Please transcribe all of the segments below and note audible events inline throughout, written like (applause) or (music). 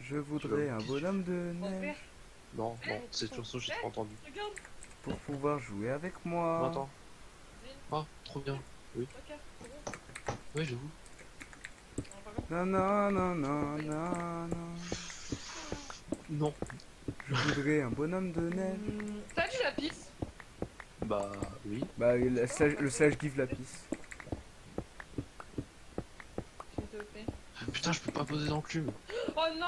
Je voudrais un bonhomme de neige Non, non, cette chanson j'ai trop entendu. pour pouvoir jouer avec moi. Attends. Ah, trop bien. bon. Oui, j'avoue. Non, Non, non, non, non, non, non. Je voudrais un bonhomme de neige. hum, T'as du lapis Bah, oui. Bah, le slash, le slash give la pisse. Putain, je peux pas poser d'enclume. Oh non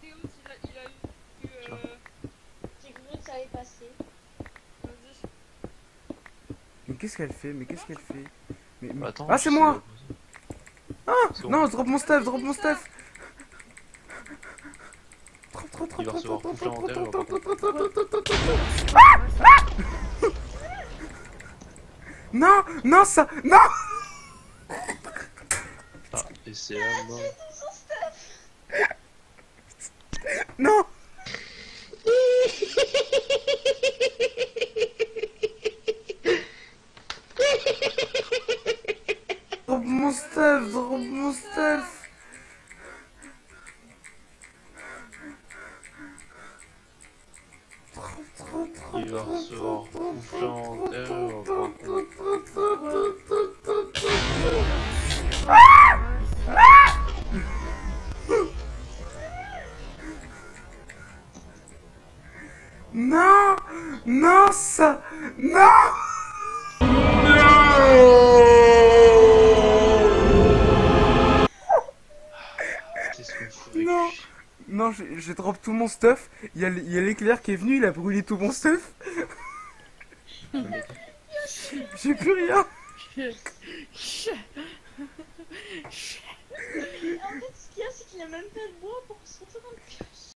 Théo, il a, il a eu... Euh... J'ai cru que ça allait passer. Vas-y. Mais qu'est-ce qu'elle fait? Mais qu'est-ce qu'elle fait? Mais, mais- Attends. Ah, c'est je sais moi la poser. Ah C'est bon. Non, drop mon stuff, drop mon stuff Trop, trop, trop, Il va trop, recevoir trop, complémentaire, trop, il va trop, pas trop, trop, trop, trop, trop, trop. Non, non, ça, non Ah. Non Drop mon stuff, drop mon stuff Non Non, ça Non Non. lui Non, j'ai drop tout mon stuff. Il y a l- il y a l'éclair qui est venu, il a brûlé tout mon stuff. (laughs) J'ai plus rien. Et (laughs) en fait, ce qu'il y a, c'est qu'il a même pas de bois.